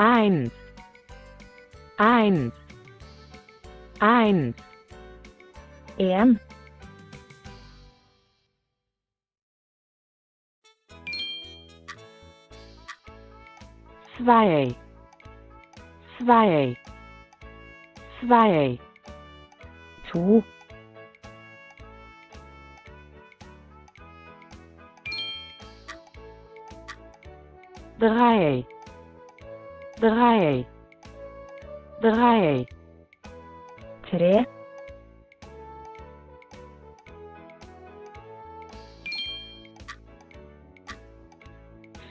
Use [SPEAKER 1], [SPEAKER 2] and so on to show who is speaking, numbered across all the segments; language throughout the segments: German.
[SPEAKER 1] eins, eins, eins,
[SPEAKER 2] en,
[SPEAKER 1] zwei, zwei, zwei,
[SPEAKER 2] to,
[SPEAKER 1] drei, drei, drei,
[SPEAKER 2] tre,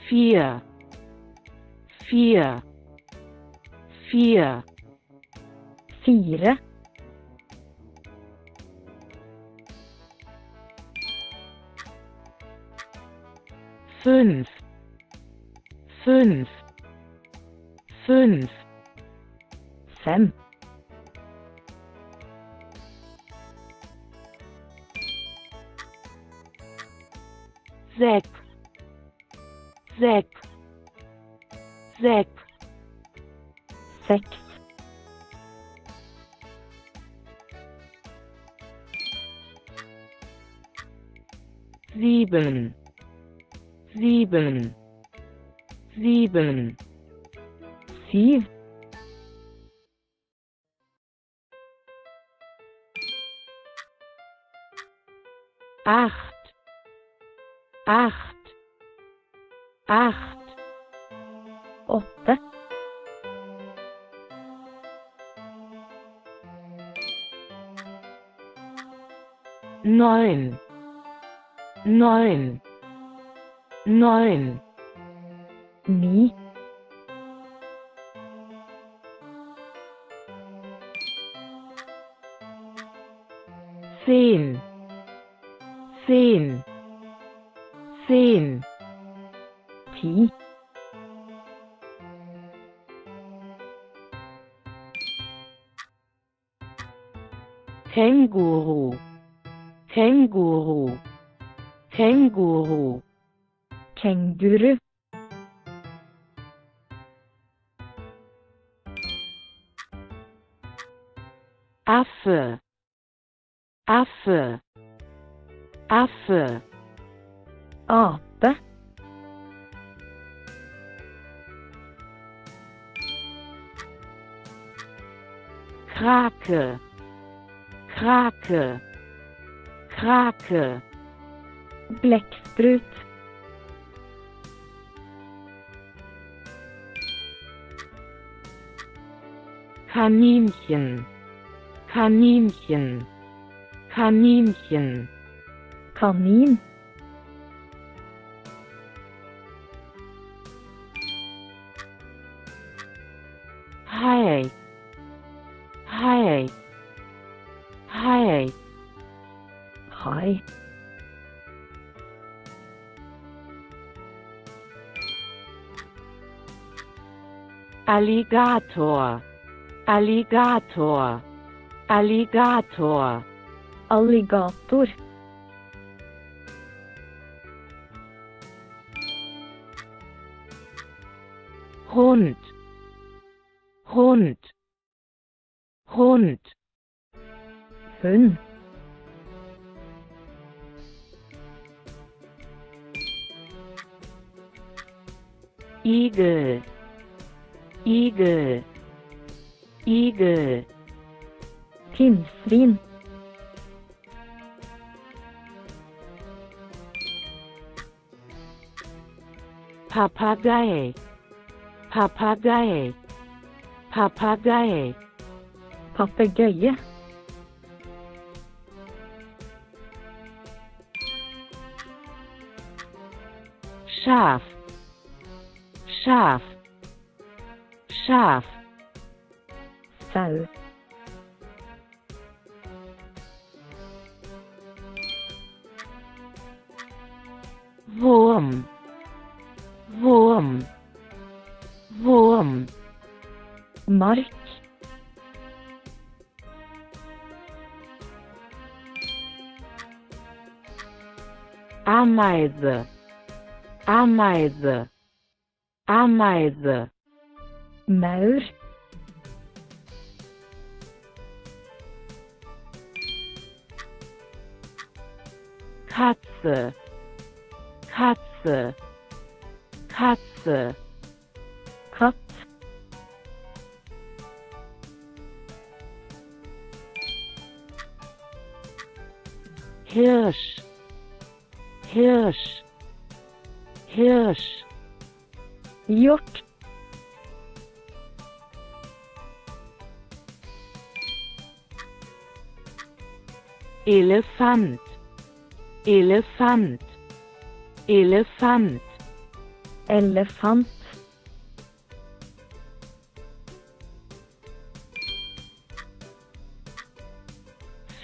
[SPEAKER 1] vier, vier, vier,
[SPEAKER 2] fire,
[SPEAKER 1] fünf, fünf, fünf,
[SPEAKER 2] fem,
[SPEAKER 1] sechs, sechs, sechs,
[SPEAKER 2] seks,
[SPEAKER 1] sieben, sieben, sieben,
[SPEAKER 2] syv,
[SPEAKER 1] acht, acht, acht,
[SPEAKER 2] åtte,
[SPEAKER 1] neun, neun, neun,
[SPEAKER 2] ni,
[SPEAKER 1] seen, seen, seen.
[SPEAKER 2] 비
[SPEAKER 1] 캥거루 캥거루 캥거루 캥거루 아스 Affe, Affe,
[SPEAKER 2] ape,
[SPEAKER 1] Krake, Krake, Krake,
[SPEAKER 2] blekksprut,
[SPEAKER 1] Kaninchen, Kaninchen, Kaninchen,
[SPEAKER 2] kanin,
[SPEAKER 1] Hai, Hai, Hai,
[SPEAKER 2] hai,
[SPEAKER 1] Alligator, Alligator, Alligator,
[SPEAKER 2] alligator,
[SPEAKER 1] Hund, Hund, Hund,
[SPEAKER 2] hund,
[SPEAKER 1] Igel, Igel, Igel,
[SPEAKER 2] pinnsvin,
[SPEAKER 1] Papagei, Papagei, Papagei,
[SPEAKER 2] papegøye,
[SPEAKER 1] Schaf, Schaf, Schaf,
[SPEAKER 2] sau,
[SPEAKER 1] Ameise, Ameise, Ameise,
[SPEAKER 2] maur,
[SPEAKER 1] Katze, Katze, Katze,
[SPEAKER 2] katt,
[SPEAKER 1] Hirsch, Hirsch, Hirsch,
[SPEAKER 2] hjort,
[SPEAKER 1] Elefant, Elefant, Elefant,
[SPEAKER 2] elefant,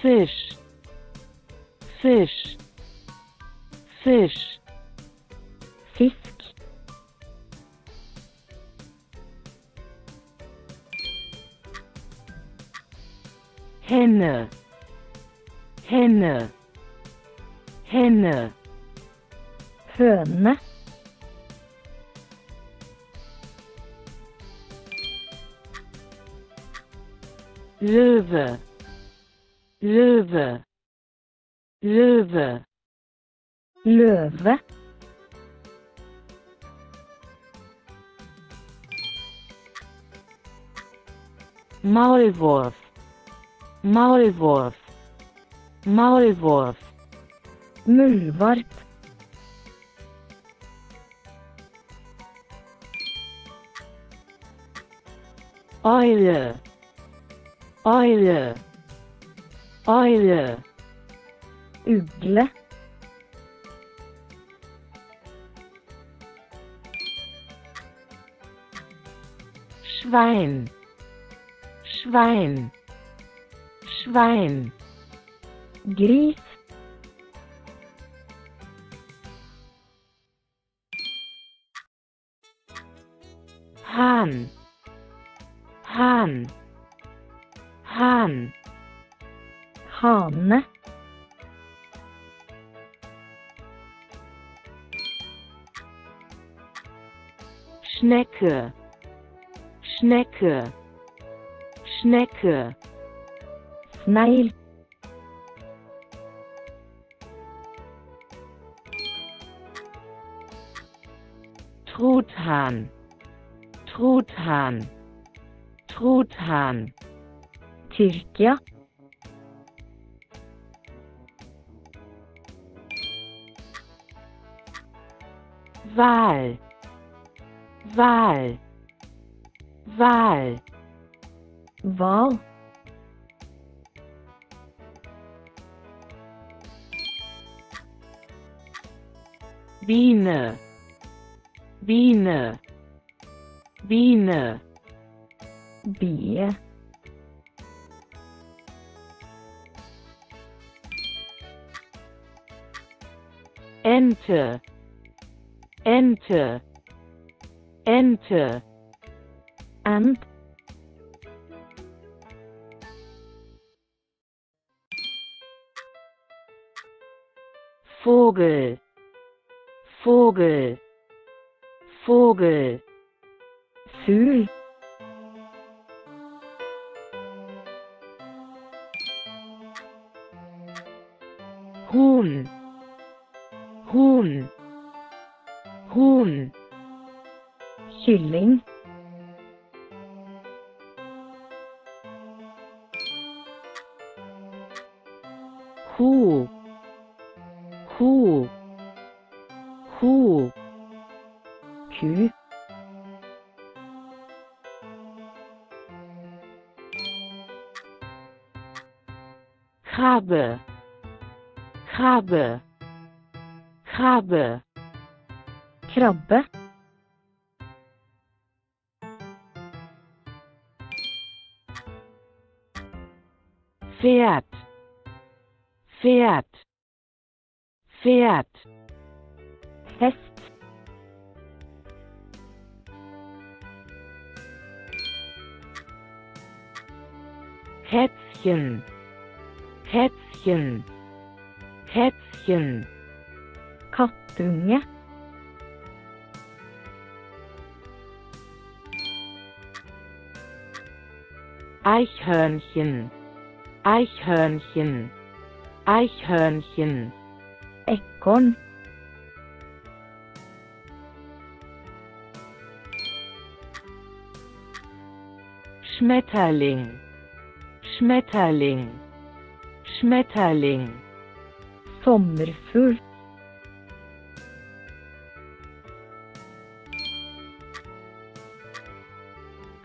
[SPEAKER 1] Fisch, Fisch, Fisch,
[SPEAKER 2] fisk,
[SPEAKER 1] Henne, Henne, Henne,
[SPEAKER 2] høne,
[SPEAKER 1] Löwe, Löwe, Löwe,
[SPEAKER 2] løve,
[SPEAKER 1] Maulwurf, Maulwurf, Maulwurf,
[SPEAKER 2] muldvarp,
[SPEAKER 1] Eule, Eule, Eule,
[SPEAKER 2] ugle,
[SPEAKER 1] Schwein, Schwein, Schwein,
[SPEAKER 2] gris,
[SPEAKER 1] Hahn, Hahn, Hahn,
[SPEAKER 2] hane,
[SPEAKER 1] Schnecke, Schnecke, Schnecke,
[SPEAKER 2] snegl,
[SPEAKER 1] Truthahn, Truthahn, Truthahn,
[SPEAKER 2] Tyrkia,
[SPEAKER 1] Wal, Wal, Wal,
[SPEAKER 2] hval,
[SPEAKER 1] Biene, Biene, Biene,
[SPEAKER 2] bie,
[SPEAKER 1] Ente, Ente, Ente,
[SPEAKER 2] and,
[SPEAKER 1] Vogel, Vogel, Vogel,
[SPEAKER 2] fugl,
[SPEAKER 1] Huhn, Huhn, Huhn,
[SPEAKER 2] kylling,
[SPEAKER 1] Krabbe, Krabbe, krabbe, Pferd, Pferd, Pferd,
[SPEAKER 2] hest,
[SPEAKER 1] Kätzchen, Kätzchen, Kätzchen,
[SPEAKER 2] kattunge,
[SPEAKER 1] Eichhörnchen, Eichhörnchen, Eichhörnchen,
[SPEAKER 2] ekorn,
[SPEAKER 1] Schmetterling, Schmetterling, Schmetterling,
[SPEAKER 2] sommerfugl,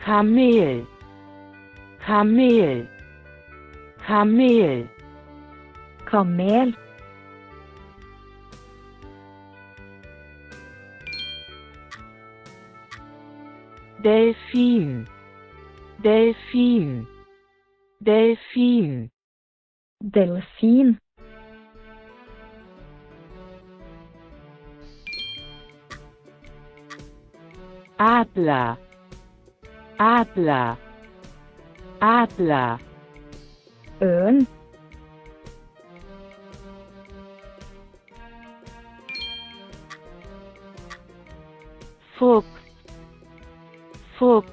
[SPEAKER 1] Kamel, Kamel, Kamel,
[SPEAKER 2] kamel,
[SPEAKER 1] Delfin, Delfin, Delfin,
[SPEAKER 2] delfin,
[SPEAKER 1] Adler, Adler, Adler,
[SPEAKER 2] ørn,
[SPEAKER 1] Fuchs, Fuchs,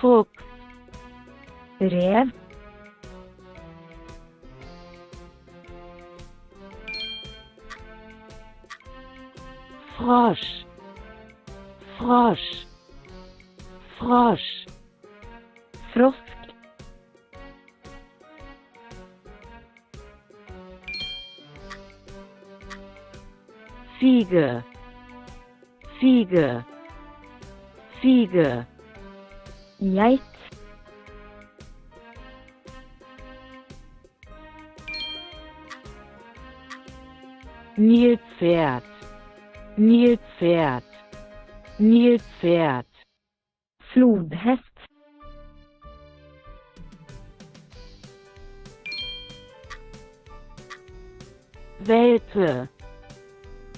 [SPEAKER 1] Fuchs,
[SPEAKER 2] rev,
[SPEAKER 1] Frosch, Frosch, Frosch,
[SPEAKER 2] frosk,
[SPEAKER 1] Ziege, Ziege, Ziege,
[SPEAKER 2] geit,
[SPEAKER 1] Nilpferd, Nilpferd, Nilpferd,
[SPEAKER 2] flodhest,
[SPEAKER 1] Welpe,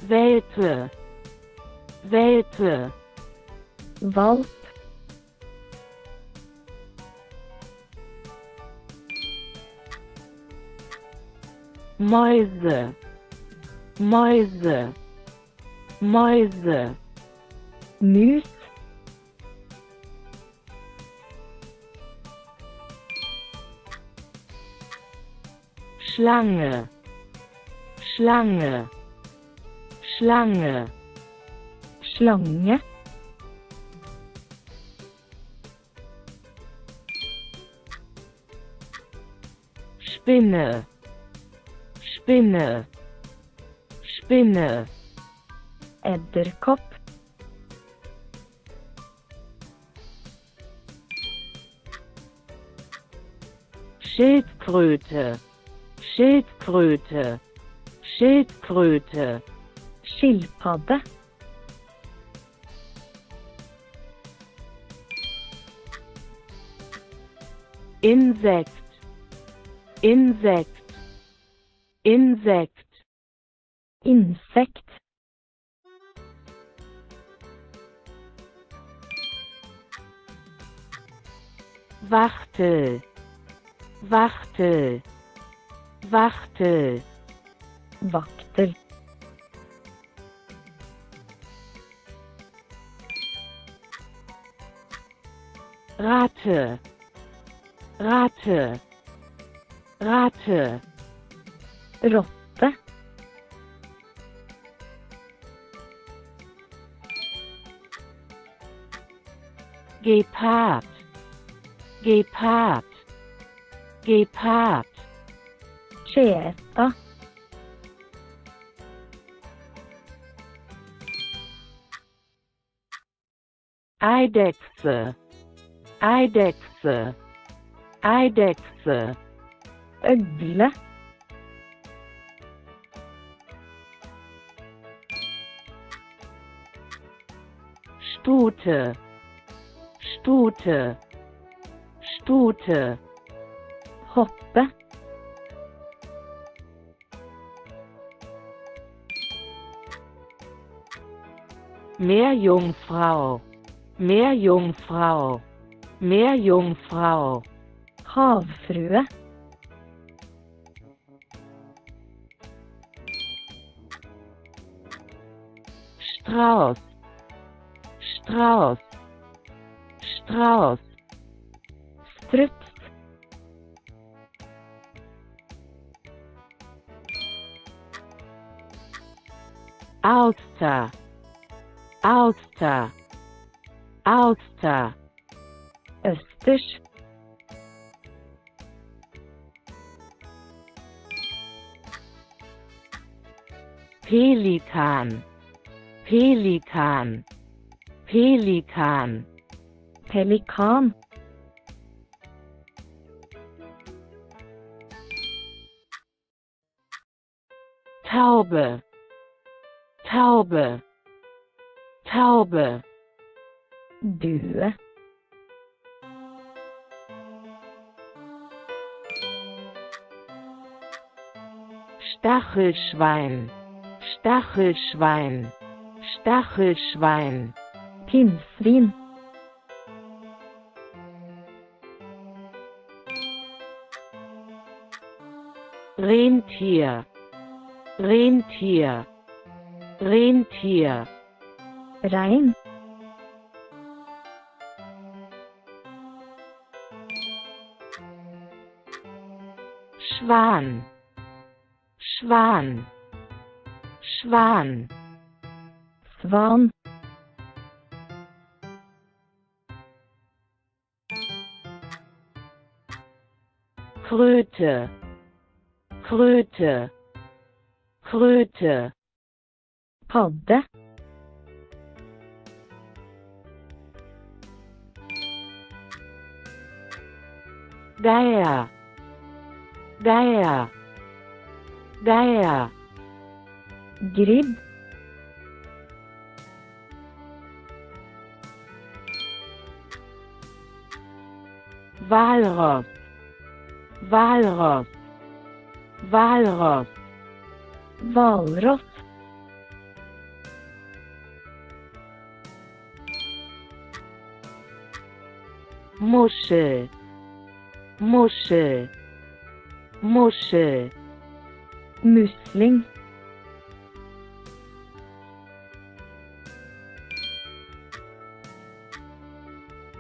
[SPEAKER 1] Welpe, Welpe,
[SPEAKER 2] valp,
[SPEAKER 1] Mäuse, Mäuse, Mäuse,
[SPEAKER 2] mus,
[SPEAKER 1] Schlange, Schlange, Schlange,
[SPEAKER 2] slange,
[SPEAKER 1] Spinne, Spinne, Spinne,
[SPEAKER 2] edderkopp,
[SPEAKER 1] Schildkröte, Schildkröte, Schildkröte,
[SPEAKER 2] skilpadde,
[SPEAKER 1] Insekt, Insekt, Insekt,
[SPEAKER 2] insekt,
[SPEAKER 1] Wachtel, Wachtel, Wachtel,
[SPEAKER 2] vaktel,
[SPEAKER 1] Ratte, Ratte, Ratte,
[SPEAKER 2] rotte,
[SPEAKER 1] Gepard, Gepard, Gepard,
[SPEAKER 2] skjeta,
[SPEAKER 1] Eidechse, Eidechse, Eidechse,
[SPEAKER 2] øgle,
[SPEAKER 1] Stute, Stute, Stute,
[SPEAKER 2] hoppe,
[SPEAKER 1] Meerjungfrau, Meerjungfrau, Meerjungfrau,
[SPEAKER 2] havfrue,
[SPEAKER 1] Strauß, Strauß, Strauß,
[SPEAKER 2] Struts.
[SPEAKER 1] Auster, Auster, Auster,
[SPEAKER 2] Østers.
[SPEAKER 1] Pelikan, Pelikan, Pelikan,
[SPEAKER 2] Pelikan.
[SPEAKER 1] Taube, Taube, Taube,
[SPEAKER 2] Due.
[SPEAKER 1] Stachelschwein, Stachelschwein, Stachelschwein,
[SPEAKER 2] Pinnsvin.
[SPEAKER 1] Rentier, Rentier, Rentier,
[SPEAKER 2] Rein.
[SPEAKER 1] Schwan, Schwan, Schwan,
[SPEAKER 2] Svan.
[SPEAKER 1] Kröte, Kröte, Kröte,
[SPEAKER 2] hadde
[SPEAKER 1] Deia. Deia. Deia.
[SPEAKER 2] Gribb.
[SPEAKER 1] Hvalross. Hvalross. Hvalross.
[SPEAKER 2] Hvalross.
[SPEAKER 1] Muschel, Muschel, Muschel,
[SPEAKER 2] Musling.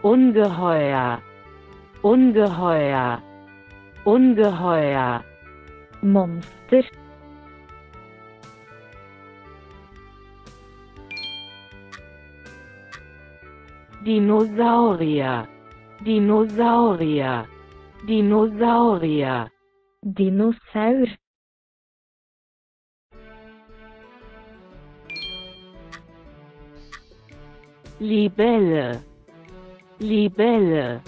[SPEAKER 1] Ungeheuer, Ungeheuer, Ungeheuer,
[SPEAKER 2] Monster.
[SPEAKER 1] Dinosaurier, Dinosaurier, Dinosaurier,
[SPEAKER 2] Dinosaur.
[SPEAKER 1] Libelle, Libelle,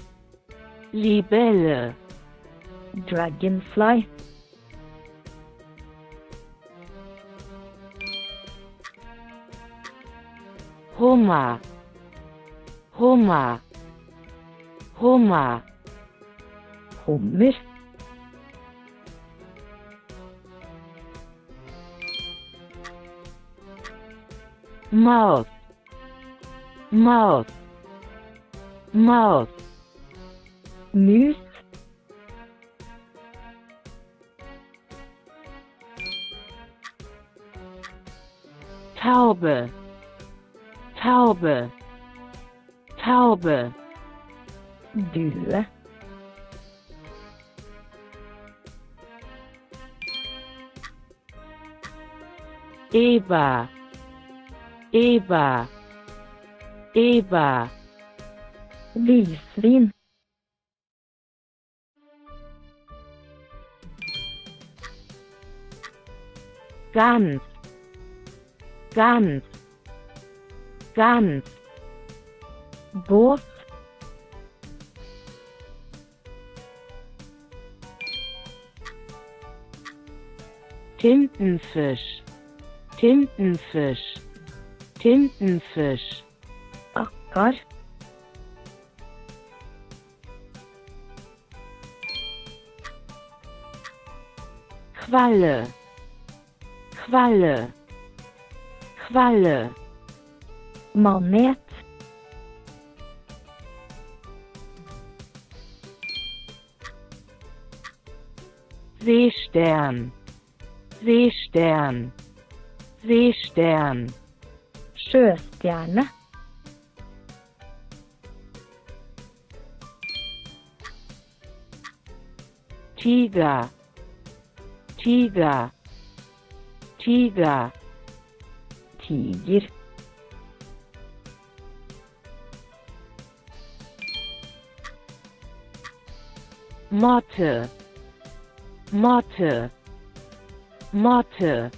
[SPEAKER 1] Libelle,
[SPEAKER 2] Dragonfly.
[SPEAKER 1] Hummer, Hummer, Hummer,
[SPEAKER 2] Hummer.
[SPEAKER 1] Maus, Maus, Maus,
[SPEAKER 2] Mus.
[SPEAKER 1] Taube, Taube, Taube,
[SPEAKER 2] du.
[SPEAKER 1] Eva, Eva, Eva.
[SPEAKER 2] Vildsvin.
[SPEAKER 1] Gans, Gans, Gans.
[SPEAKER 2] Båt.
[SPEAKER 1] Tintenfisch, Tintenfisch, Tintenfisch,
[SPEAKER 2] Akkar.
[SPEAKER 1] Qualle, Qualle, Qualle,
[SPEAKER 2] Manet.
[SPEAKER 1] Seestern, Seestern, Seestern,
[SPEAKER 2] Sjøstjerne.
[SPEAKER 1] Tiger, Tiger, Tiger,
[SPEAKER 2] tiger,
[SPEAKER 1] Motte, Motte, Motte,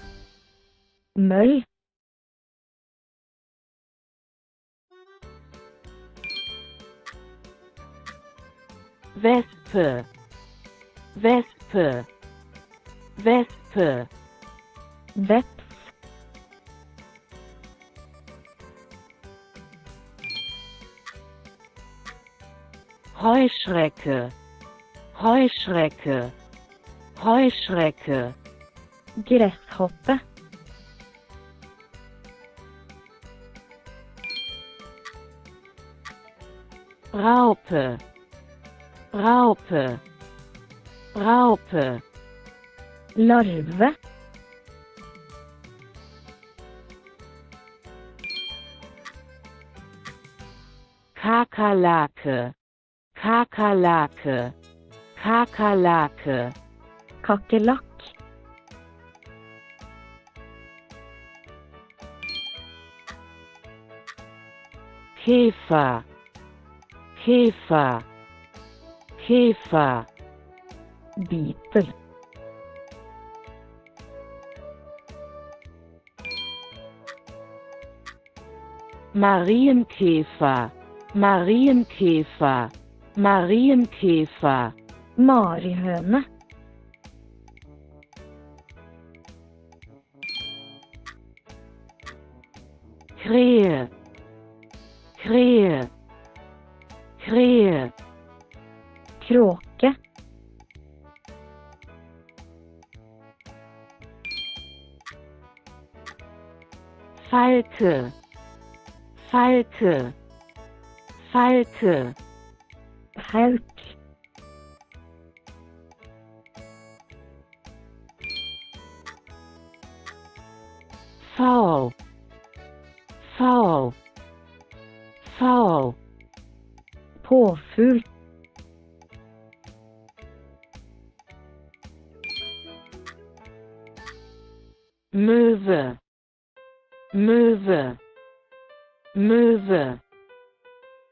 [SPEAKER 2] møll,
[SPEAKER 1] Wespe, Wespe, Wespe,
[SPEAKER 2] veps,
[SPEAKER 1] Heuschrecke, Heuschrecke, Heuschrecke,
[SPEAKER 2] gresshoppe,
[SPEAKER 1] Raupe, Raupe, Raupe,
[SPEAKER 2] larve,
[SPEAKER 1] Kakerlake, Kakerlake, Kakerlake,
[SPEAKER 2] kakerlakk,
[SPEAKER 1] Käfer, Käfer, Käfer,
[SPEAKER 2] beetle,
[SPEAKER 1] Marienkäfer, Marienkäfer, Marienkäfer,
[SPEAKER 2] marihøne,
[SPEAKER 1] Krähe, Kre. Kre.
[SPEAKER 2] Kråke.
[SPEAKER 1] Falke. Falke. Falke.
[SPEAKER 2] Falk.
[SPEAKER 1] Foul. Foul. V,
[SPEAKER 2] påfugl,
[SPEAKER 1] Möwe, Möwe, Möwe,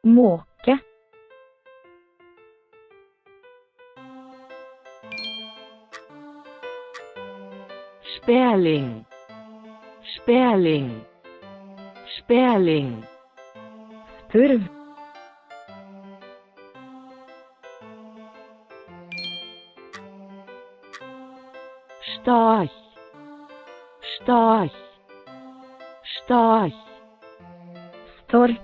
[SPEAKER 2] måke,
[SPEAKER 1] Sperling, Sperling, Sperling,
[SPEAKER 2] четыре.
[SPEAKER 1] Штась. Штась. Штась.
[SPEAKER 2] Столь.